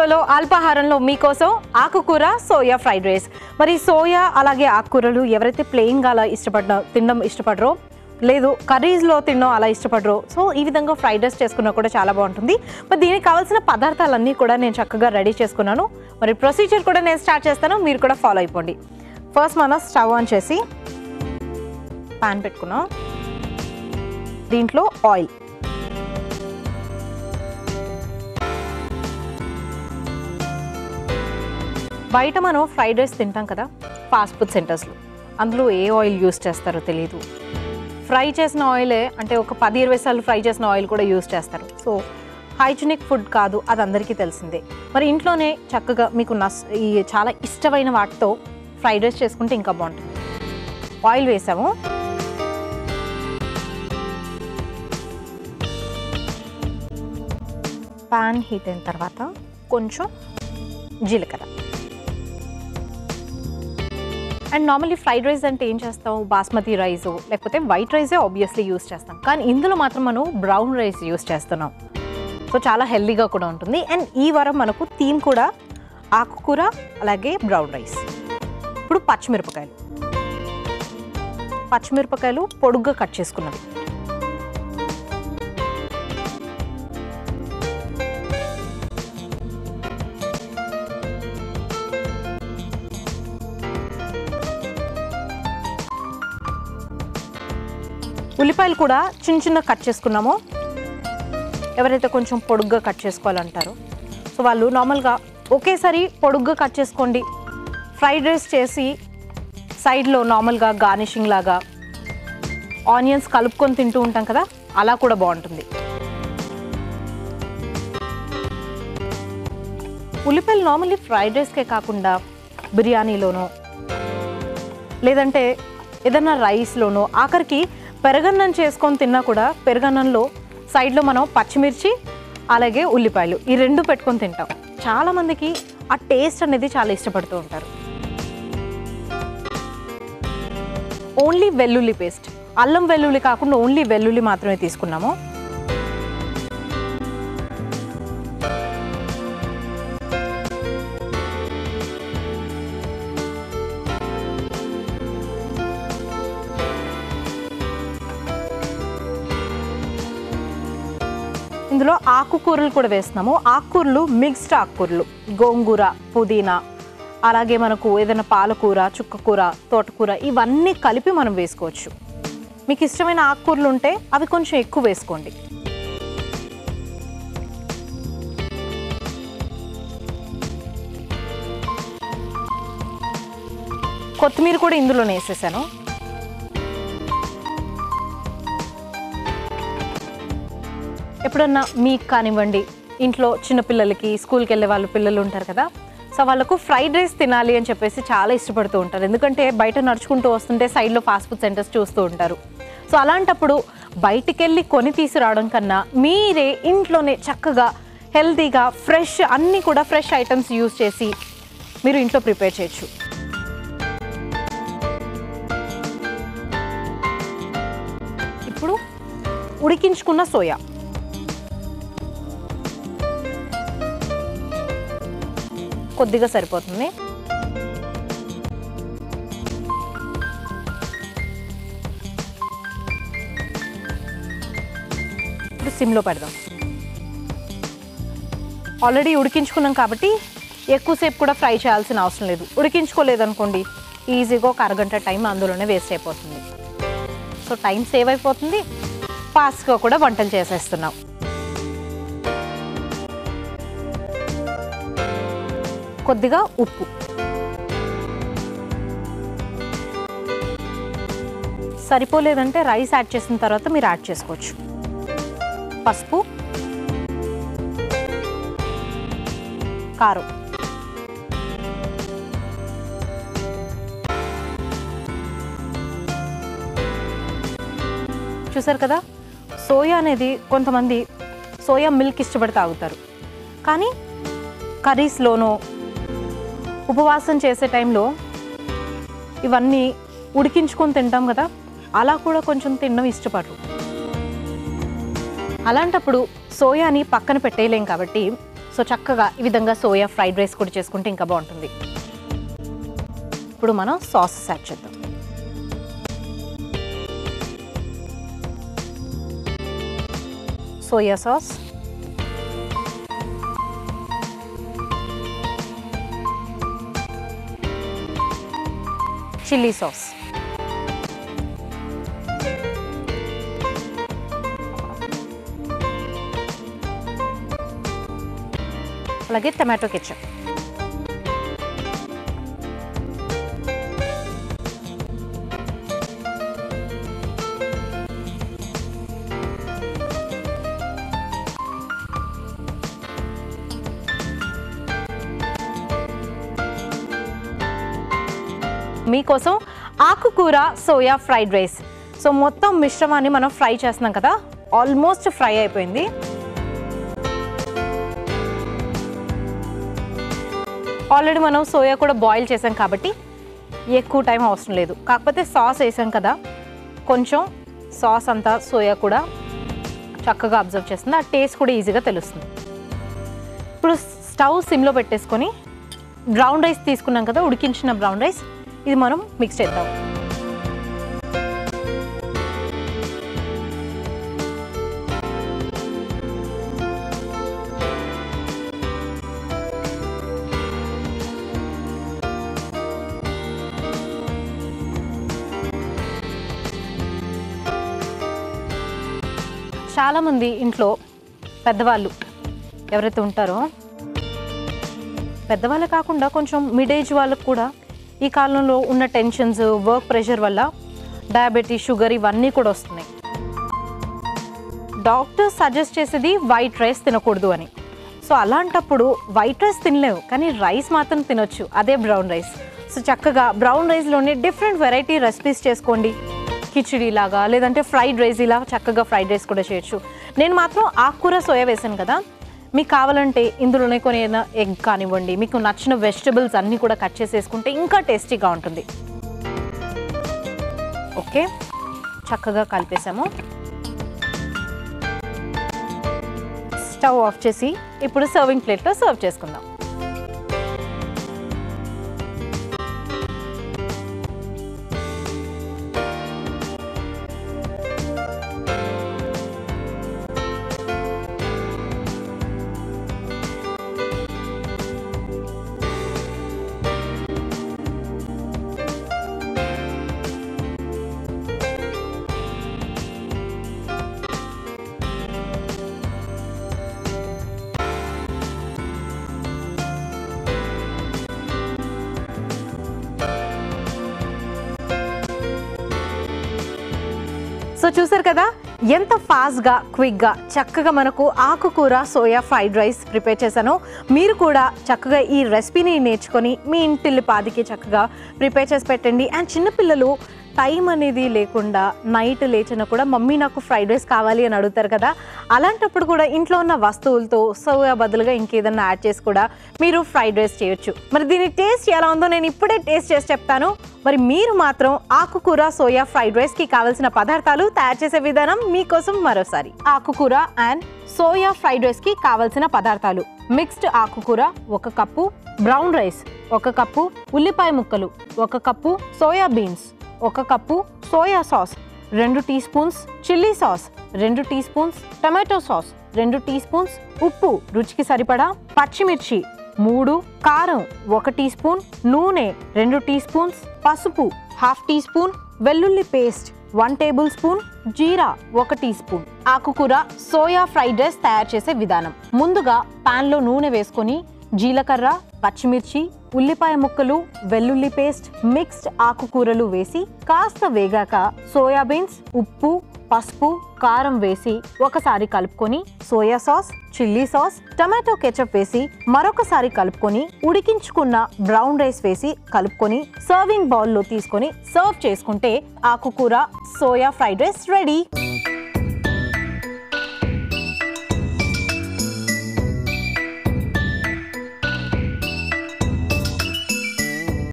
షోలో అల్పాహారంలో మీకోసం ఆకుకూర సోయా ఫ్రైడ్ రైస్. మరి సోయా అలాగే ఆకుకూరలు ఎవరైతే ప్లెయిన్గా అలా ఇష్టపడ తినడం ఇష్టపడరో లేదు కర్రీస్లో తినడం అలా ఇష్టపడరు సో ఈ విధంగా ఫ్రైడ్ రైస్ చేసుకున్నా కూడా చాలా బాగుంటుంది. మరి దీనికి కావాల్సిన పదార్థాలన్నీ కూడా నేను చక్కగా రెడీ చేసుకున్నాను. మరి ప్రొసీజర్ కూడా నేను స్టార్ట్ చేస్తాను. మీరు కూడా ఫాలో అయిపోండి. ఫస్ట్ మనం స్టవ్ ఆన్ చేసి పాన్ పెట్టుకున్నాం. దీంట్లో ఆయిల్ బయట మనం ఫ్రైడ్ రైస్ తింటాం కదా ఫాస్ట్ ఫుడ్ సెంటర్స్లో అందులో ఏ ఆయిల్ యూస్ చేస్తారో తెలియదు ఫ్రై చేసిన ఆయిలే అంటే ఒక పది ఇరవై సార్లు ఫ్రై చేసిన ఆయిల్ కూడా యూస్ చేస్తారు. సో హైజీనిక్ ఫుడ్ కాదు అది అందరికీ తెలిసిందే. మరి ఇంట్లోనే చక్కగా మీకు నస్ ఈ చాలా ఇష్టమైన వాటితో ఫ్రైడ్ రైస్ చేసుకుంటే ఇంకా బాగుంటుంది. ఆయిల్ వేసాము. పాన్ హీట్ అయిన తర్వాత కొంచెం జీలకర్ర. అండ్ నార్మల్లీ ఫ్రైడ్ రైస్ అంటే ఏం చేస్తాం? బాస్మతి రైస్ లేకపోతే వైట్ రైసే ఆబ్వియస్లీ యూస్ చేస్తాం. కానీ ఇందులో మాత్రం మనం బ్రౌన్ రైస్ యూస్ చేస్తున్నాం. సో చాలా హెల్దీగా కూడా ఉంటుంది. అండ్ ఈ వారం మనకు థీమ్ కూడా ఆకుకూర అలాగే బ్రౌన్ రైస్ ఇప్పుడు పచ్చిమిరపకాయలు. పచ్చిమిరపకాయలు పొడుగ్గా కట్ చేసుకున్నవి. ఉల్లిపాయలు కూడా చిన్న చిన్న కట్ చేసుకున్నామో. ఎవరైతే కొంచెం పొడుగ్గా కట్ చేసుకోవాలంటారో. సో వాళ్ళు నార్మల్గా ఒకేసారి పొడుగ్గా కట్ చేసుకోండి. ఫ్రైడ్ రైస్ చేసి సైడ్లో నార్మల్గా గార్నిషింగ్ లాగా ఆనియన్స్ కలుపుకొని తింటూ ఉంటాం కదా అలా కూడా బాగుంటుంది. ఉల్లిపాయలు నార్మల్లీ ఫ్రైడ్ రైస్కే కాకుండా బిర్యానీలోనో లేదంటే ఏదన్నా రైస్లోనో ఆఖరికి పెరగన్నం చేసుకొని తిన్నా కూడా పెరగన్నంలో సైడ్లో మనం పచ్చిమిర్చి అలాగే ఉల్లిపాయలు ఈ రెండు పెట్టుకొని తింటాం. చాలామందికి ఆ టేస్ట్ అనేది చాలా ఇష్టపడుతూ ఉంటారు. ఓన్లీ వెల్లుల్లి పేస్ట్. అల్లం వెల్లుల్లి కాకుండా ఓన్లీ వెల్లుల్లి మాత్రమే తీసుకున్నాము. ఇందులో ఆకుకూరలు కూడా వేస్తున్నాము. ఆకుకూరలు మిక్స్డ్ ఆకుకూరలు గోంగూర పుదీనా అలాగే మనకు ఏదైనా పాలకూర చుక్కకూర తోటకూర ఇవన్నీ కలిపి మనం వేసుకోవచ్చు. మీకు ఇష్టమైన ఆకుకూరలు ఉంటే అవి కొంచెం ఎక్కువ వేసుకోండి. కొత్తిమీర కూడా ఇందులోనే వేసేసాను. ఎప్పుడన్నా మీకు కానివ్వండి ఇంట్లో చిన్నపిల్లలకి స్కూల్కి వెళ్ళే వాళ్ళు పిల్లలు ఉంటారు కదా సో వాళ్ళకు ఫ్రైడ్ రైస్ తినాలి అని చెప్పేసి చాలా ఇష్టపడుతూ ఉంటారు. ఎందుకంటే బయట నడుచుకుంటూ వస్తుంటే సైడ్లో ఫాస్ట్ ఫుడ్ సెంటర్స్ చూస్తూ ఉంటారు. సో అలాంటప్పుడు బయటికి వెళ్ళి కొని తీసుకురావడం కన్నా మీరే ఇంట్లోనే చక్కగా హెల్తీగా ఫ్రెష్ అన్నీ కూడా ఫ్రెష్ ఐటమ్స్ యూస్ చేసి మీరు ఇంట్లో ప్రిపేర్ చేయొచ్చు. ఇప్పుడు ఉడికించుకున్న సోయా. కొద్దిగా సరిపోతుంది. ఇప్పుడు సిమ్లో పెడదాం. ఆల్రెడీ ఉడికించుకున్నాం కాబట్టి ఎక్కువసేపు కూడా ఫ్రై చేయాల్సిన అవసరం లేదు. ఉడికించుకోలేదు అనుకోండి ఈజీగా ఒక అరగంట టైం అందులోనే వేస్ట్ అయిపోతుంది. సో టైం సేవ్ అయిపోతుంది. ఫాస్ట్గా కూడా వంటలు చేసేస్తున్నాం. కొద్దిగా ఉప్పు. సరిపోలేదంటే రైస్ యాడ్ చేసిన తర్వాత మీరు యాడ్ చేసుకోవచ్చు. పసుపు. కారం. చూసారు కదా? సోయా అనేది కొంతమంది సోయా మిల్క్ ఇష్టపడి తాగుతారు. కానీ కర్రీస్లోనో ఉపవాసం చేసే టైంలో ఇవన్నీ ఉడికించుకొని తింటాం కదా అలా కూడా కొంచెం తినడం ఇష్టపడరు. అలాంటప్పుడు సోయాని పక్కన పెట్టేయలేం కాబట్టి సో చక్కగా ఈ విధంగా సోయా ఫ్రైడ్ రైస్ కూడా చేసుకుంటే ఇంకా బాగుంటుంది. ఇప్పుడు మనం సాసెస్ యాడ్ చేద్దాం. సోయా సాస్ చిల్లీ సాస్ అలాగే టమాటో కెచప్ మీకోసం ఆకుకూర సోయా ఫ్రైడ్ రైస్. సో మొత్తం మిశ్రమాన్ని మనం ఫ్రై చేస్తున్నాం కదా ఆల్మోస్ట్ ఫ్రై అయిపోయింది. ఆల్రెడీ మనం సోయా కూడా బాయిల్ చేసాం కాబట్టి ఎక్కువ టైం అవసరం లేదు. కాకపోతే సాస్ వేసాం కదా కొంచెం సాస్ అంతా సోయా కూడా చక్కగా అబ్జర్వ్ చేస్తుంది. ఆ టేస్ట్ కూడా ఈజీగా తెలుస్తుంది. ఇప్పుడు స్టవ్ సిమ్లో పెట్టేసుకొని బ్రౌన్ రైస్ తీసుకున్నాం కదా ఉడికించిన బ్రౌన్ రైస్. ఇది మనం మిక్స్ చేద్దాం. చాలామంది ఇంట్లో పెద్దవాళ్ళు ఎవరైతే ఉంటారో పెద్దవాళ్ళు కాకుండా కొంచెం మిడ్ ఏజ్ వాళ్ళకు కూడా ఈ కాలంలో ఉన్న టెన్షన్స్ వర్క్ ప్రెషర్ వల్ల డయాబెటీస్ షుగర్ ఇవన్నీ కూడా వస్తున్నాయి. డాక్టర్ సజెస్ట్ చేసేది వైట్ రైస్ తినకూడదు అని. సో అలాంటప్పుడు వైట్ రైస్ తినలేవు కానీ రైస్ మాత్రం తినొచ్చు అదే బ్రౌన్ రైస్. సో చక్కగా బ్రౌన్ రైస్లోనే డిఫరెంట్ వెరైటీ రెసిపీస్ చేసుకోండి. కిచిడి లాగా లేదంటే ఫ్రైడ్ రైస్ ఇలా చక్కగా ఫ్రైడ్ రైస్ కూడా చేయొచ్చు. నేను మాత్రం ఆకుకూర సోయా వేసాను కదా. మీకు కావాలంటే ఇందులోనే కొన్ని ఎగ్ కానివ్వండి మీకు నచ్చిన వెజిటబుల్స్ అన్నీ కూడా కట్ చేసేసుకుంటే ఇంకా టేస్టీగా ఉంటుంది. ఓకే? చక్కగా కలిపేసాము స్టవ్ ఆఫ్ చేసి ఇప్పుడు సర్వింగ్ ప్లేట్లో సర్వ్ చేసుకుందాం. చూసారు కదా? ఎంత ఫాస్ట్గా క్విక్గా చక్కగా మనకు ఆకుకూర సోయా ఫ్రైడ్ రైస్ ప్రిపేర్ చేశాను. మీరు కూడా చక్కగా ఈ రెసిపీని నేర్చుకొని మీ ఇంటిల్లి పాదికి చక్కగా ప్రిపేర్ చేసి పెట్టండి. అండ్ చిన్నపిల్లలు టైం అనేది లేకుండా నైట్ లేచిన కూడా మమ్మీ నాకు ఫ్రైడ్ రైస్ కావాలి అని అడుగుతారు కదా? అలాంటప్పుడు కూడా ఇంట్లో ఉన్న వస్తువులతో సోయా బదులుగా ఇంకేదన్నా యాడ్ చేసి కూడా మీరు ఫ్రైడ్ రైస్ చేయొచ్చు. మరి దీని టేస్ట్ ఎలా ఉందో నేను ఇప్పుడే టేస్ట్ చేసి చెప్తాను. మరి మీరు మాత్రం ఆకుకూర సోయా ఫ్రైడ్ రైస్కి పదార్థాలు తయారు చేసే విధానం మీకోసం మరోసారి. ఆకుకూర అండ్ సోయా ఫ్రైడ్ రైస్కి పదార్థాలు. మిక్స్డ్ ఆకుకూర ఒక కప్పు బ్రౌన్ రైస్ ఒక కప్పు ఉల్లిపాయ ముక్కలు ఒక కప్పు సోయా బీన్స్ ఒక కప్పు సోయా సాస్ రెండు టీ స్పూన్స్ చిల్లీ సాస్ రెండు టీ స్పూన్స్ టమాటో సాస్ రెండు టీ స్పూన్స్ ఉప్పు రుచికి సరిపడా పచ్చిమిర్చి మూడు కారం ఒక టీ స్పూన్ నూనె రెండు టీ స్పూన్స్ పసుపు హాఫ్ టీ స్పూన్ వెల్లుల్లి పేస్ట్ వన్ టేబుల్ స్పూన్ జీరా ఒక టీ స్పూన్. ఆకుకూర సోయా ఫ్రైడ్ రైస్ తయారు చేసే విధానం. ముందుగా పాన్లో నూనె వేసుకొని జీలకర్ర పచ్చిమిర్చి ఉల్లిపాయ ముక్కలు వెల్లుల్లి పేస్ట్ మిక్స్డ్ ఆకుకూరలు వేసి కాస్త వేగాక సోయాబీన్స్ ఉప్పు పసుపు కారం వేసి ఒకసారి కలుపుకొని soya sauce chilli sauce tomato ketchup వేసి మరొకసారి కలుపుకొని ఉడికించుకున్న బ్రౌన్ రైస్ వేసి కలుపుకొని సర్వింగ్ బౌల్లో తీసుకొని సర్వ్ చేసుకుంటే ఆకుకూర సోయా ఫ్రైడ్ రైస్ రెడీ.